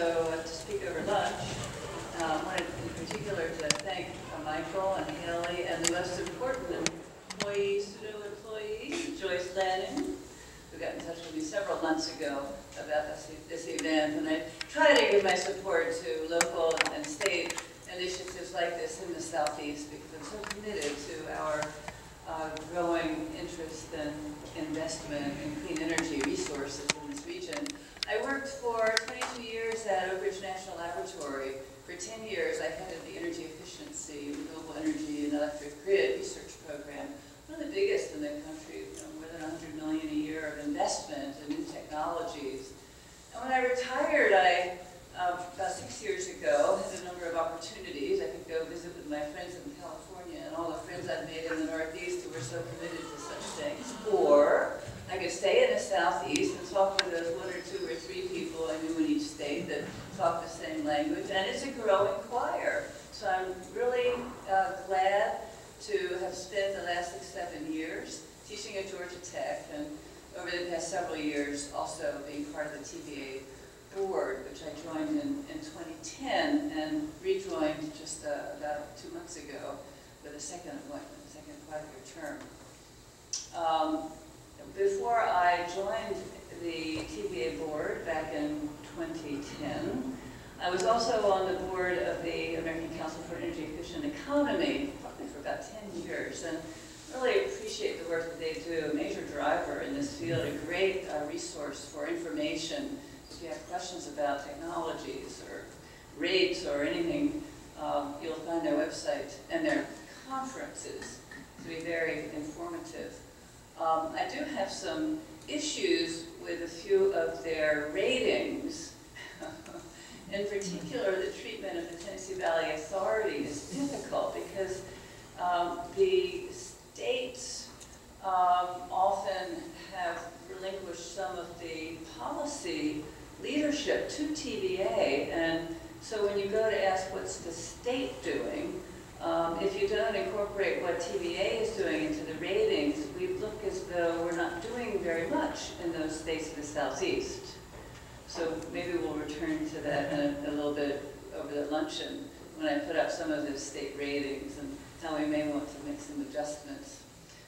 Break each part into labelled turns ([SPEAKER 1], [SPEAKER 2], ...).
[SPEAKER 1] also to speak over lunch. I wanted in particular to thank Michael and Haley and the most important employee, pseudo employee, Joyce Lanning, who got in touch with me several months ago about this, this event. And I try to give my support to local and state initiatives like this in the Southeast because I'm so committed to our uh, growing interest and investment in clean energy resources in this region. I worked for 22 years at Oak Ridge National Laboratory. For 10 years, I headed the energy efficiency, renewable electric grid research program, one of the biggest in the country, you know, more than 100 million a year of investment in new technologies. And when I retired, I, uh, about six years ago, had a number of opportunities. I could go visit with my friends in California and all the friends I've made in the Northeast who were so committed to such things. Or I could stay in the Southeast and talk with those one or two or three people I knew in each state that talk the same language. And it's a growing choir. So I'm really uh, glad to have spent the last six, seven years teaching at Georgia Tech and over the past several years also being part of the TVA board, which I joined in, in 2010 and rejoined just uh, about two months ago with a second appointment, second five-year term. Um, before I joined the TVA board back in 2010, I was also on the board of the American Council for Energy Efficient Economy, probably for about 10 years, and really appreciate the work that they do, a major driver in this field, a great uh, resource for information. If you have questions about technologies or rates or anything, um, you'll find their website and their conferences to be very informative. Um, I do have some issues with a few of their ratings. In particular, the treatment of the Tennessee Valley Authority is difficult because um, the states um, often have relinquished some of the policy leadership to TVA, and so when you go to ask what's the state doing, um, if you don't incorporate what TVA is doing into the ratings, we look as though we're not doing very much in those states of the southeast. So maybe we'll return to that in a, a little bit over the luncheon when I put up some of those state ratings and how we may want to make some adjustments.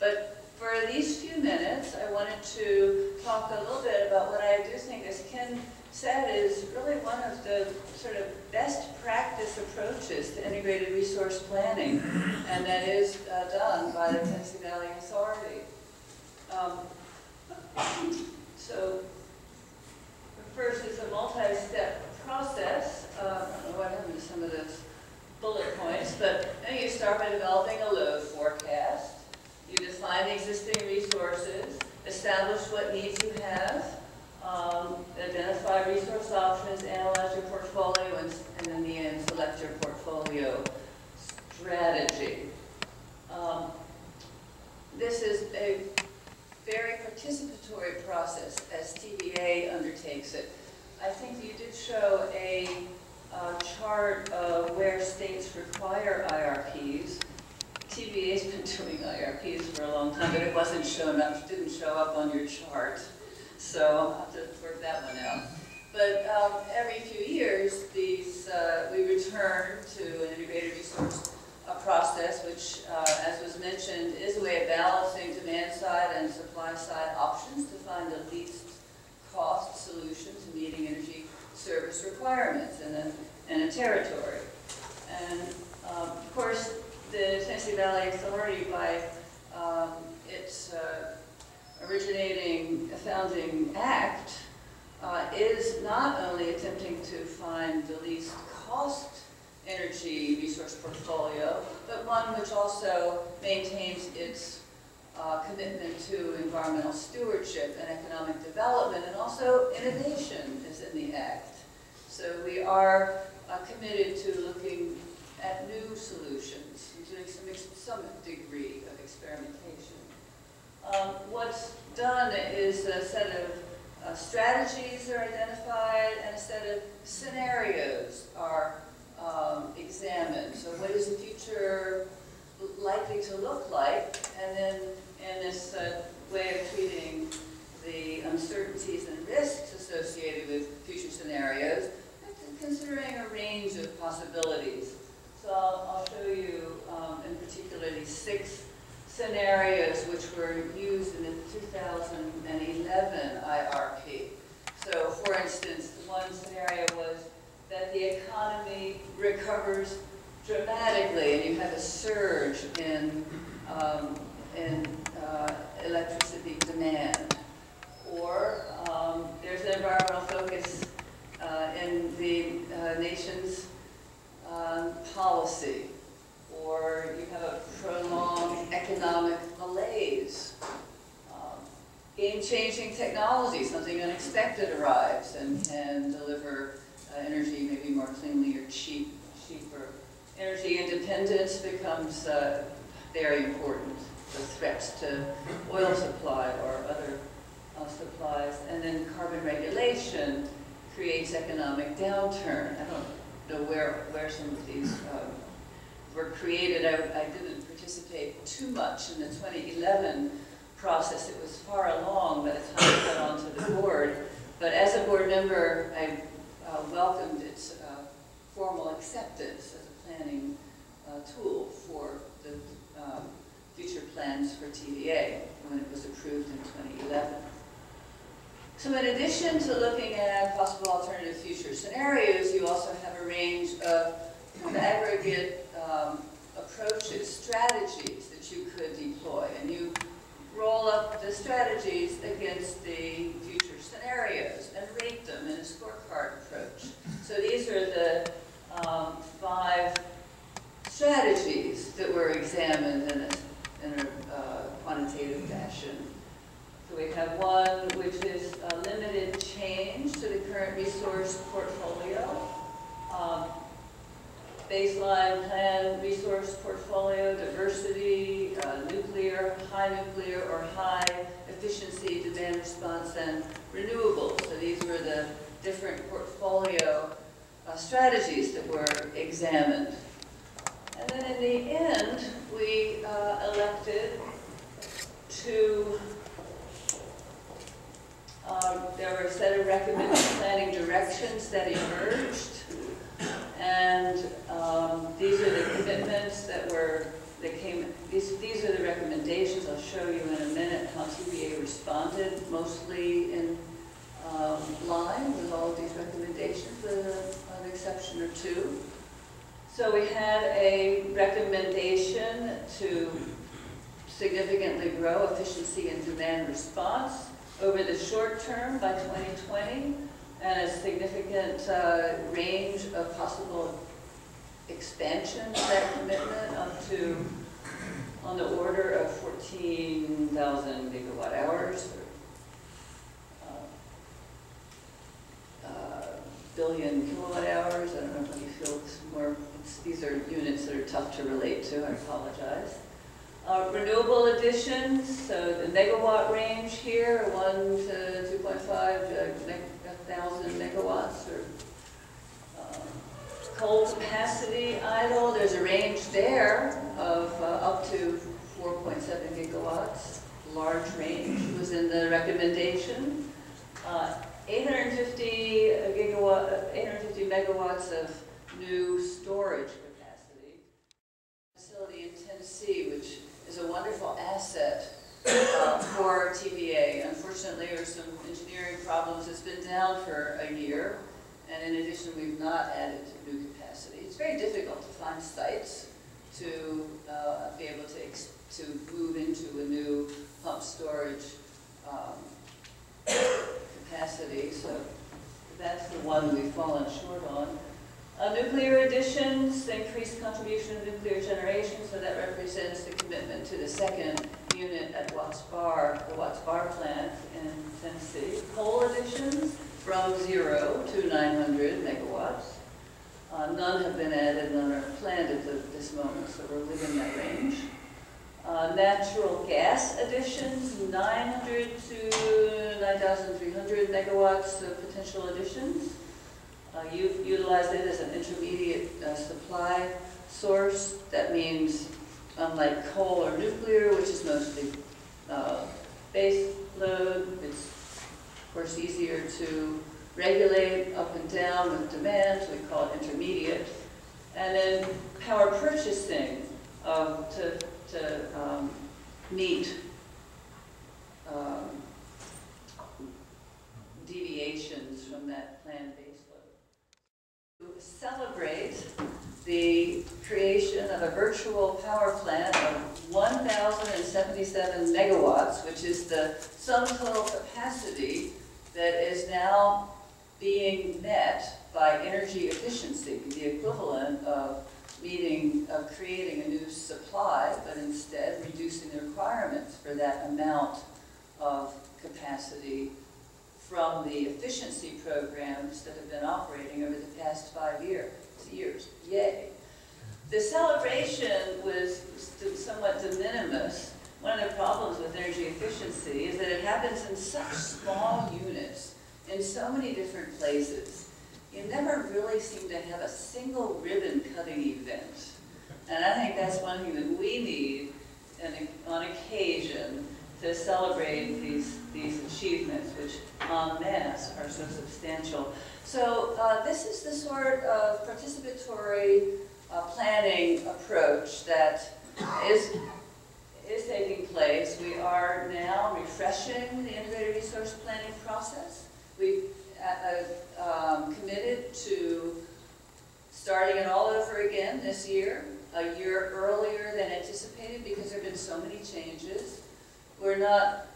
[SPEAKER 1] But for these few minutes, I wanted to talk a little bit about what I do think, as Ken said, is really one of the sort of best practice approaches to integrated resource planning, and that is uh, done by the Tennessee Valley Authority. Um, so first, it's a multi-step process. Uh, I don't know what happened to some of those bullet points, but you start by developing a load forecast. You define existing resources, establish what needs you have, um, identify resource options, analyze your portfolio, and, and in the end, select your portfolio strategy. Um, this is a very participatory process as TVA undertakes it. I think you did show a uh, chart of where states require IRPs. TVA's been doing IRPs for a long time, but it wasn't shown up, didn't show up on your chart. So I'll have to work that one out. But um, every few years, these uh, we return to an integrated resource process, which, uh, as was mentioned, is a way of balancing demand side and supply side options to find the least cost solution to meeting energy service requirements in a, in a territory. And um, of course, the Tennessee Valley Authority, by um, its uh, originating founding act uh, is not only attempting to find the least cost energy resource portfolio, but one which also maintains its uh, commitment to environmental stewardship and economic development, and also innovation is in the act. So we are uh, committed to looking at new solutions, doing some, some degree of experimentation. Um, what's done is a set of uh, strategies are identified and a set of scenarios are um, examined. So what is the future likely to look like? And then in this uh, way of treating the uncertainties and risks associated with future scenarios, considering a range of possibilities. So I'll, I'll show you um, in particular these six scenarios which were used in the 2011 IRP. So for instance, one scenario was that the economy recovers dramatically and you have a surge in, um, in uh, electricity demand. Or um, there's an environmental focus uh, in the uh, nation's um, policy. Or you have a prolonged economic malaise. Um, Game-changing technology, something unexpected arrives and can deliver uh, energy maybe more cleanly or cheap, cheaper. Energy independence becomes uh, very important. The threats to oil supply or other uh, supplies. And then carbon regulation creates economic downturn. I don't know where, where some of these um, were created. I, I didn't participate too much in the 2011 process. It was far along by the time I got onto the board. But as a board member, I uh, welcomed its uh, formal acceptance as a planning uh, tool for the um, future plans for TVA when it was approved in 2011. So in addition to looking at possible alternative future scenarios, you also have a range of aggregate um, approaches, strategies that you could deploy. And you roll up the strategies against the future scenarios and rate them in a scorecard approach. So these are the strategies that were examined in a, in a uh, quantitative fashion. So we have one which is a limited change to the current resource portfolio. Um, baseline plan resource portfolio, diversity, uh, nuclear, high nuclear or high efficiency demand response, and renewables. So these were the different portfolio uh, strategies that were examined. And then in the end, we uh, elected to, um, there were a set of recommended planning directions that emerged. And um, these are the commitments that were, that came, these, these are the recommendations. I'll show you in a minute how TVA responded, mostly in um, line with all of these recommendations, with an exception or two. So we had a recommendation to significantly grow efficiency and demand response over the short term by 2020 and a significant uh, range of possible expansion of that commitment up to on the order of 14,000 gigawatt hours or uh, uh, billion kilowatt hours. I don't know if you feel it's more, it's, these are units that are tough to relate to, I apologize. Uh, renewable additions, so the megawatt range here, 1 to 2.5 uh, thousand megawatts or um, coal capacity idle. There's a range there of uh, up to 4.7 gigawatts. Large range was in the recommendation. Uh, 850 gigawatt, 850 megawatts of new storage capacity. Facility in Tennessee, which is a wonderful asset uh, for TVA. Unfortunately, there are some engineering problems. It's been down for a year, and in addition, we've not added new capacity. It's very difficult to find sites to uh, be able to, to move into a new pump storage um, capacity. So that's the one we've fallen short on. Uh, nuclear additions, increased contribution of nuclear generation, so that represents the commitment to the second unit at Watts Bar, the Watts Bar plant in Tennessee. Coal additions from zero to 900 megawatts. Uh, none have been added, none are planned at the, this moment, so we're within that range. Uh, natural gas additions, 900 to 9,300 megawatts of potential additions. Uh, you've utilized it as an intermediate uh, supply source. That means unlike coal or nuclear, which is mostly uh, base load, it's of course easier to regulate up and down with demand, so we call it intermediate. And then power purchasing um, to, to um, meet um, deviations from that planned baseload. To celebrate the creation of a virtual power plant of 1,077 megawatts, which is the sum total capacity that is now being met by energy efficiency, the equivalent of meeting, of creating a new supply, but instead reducing the requirements for that amount of capacity from the efficiency programs that have been operating over the past five year, years. Yay. The celebration was somewhat de minimis. One of the problems with energy efficiency is that it happens in such small units, in so many different places. You never really seem to have a single ribbon cutting event. And I think that's one thing that we need on occasion to celebrate these, these achievements, which en masse are so substantial. So uh, this is the sort of participatory uh, planning approach that is, is taking place. We are now refreshing the integrated resource planning process. We've uh, uh um, committed to starting it all over again this year, a year earlier than anticipated because there have been so many changes. We're not,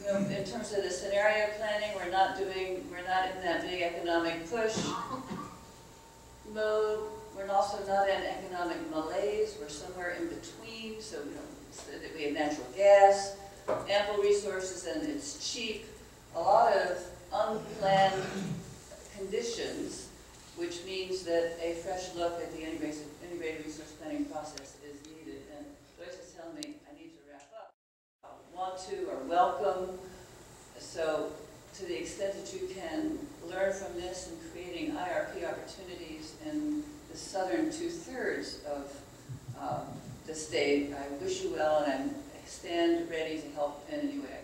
[SPEAKER 1] you know, in terms of the scenario planning, we're not doing, we're not in that big economic push also not in economic malaise. We're somewhere in between. So, you know, that uh, we have natural gas, ample resources, and it's cheap. A lot of unplanned conditions, which means that a fresh look at the integrated, integrated resource planning process is needed. And Joyce is telling me I need to wrap up. I want to or welcome. So to the extent that you can learn from this in creating IRP opportunities in the southern two-thirds of um, the state, I wish you well and I stand ready to help in any way.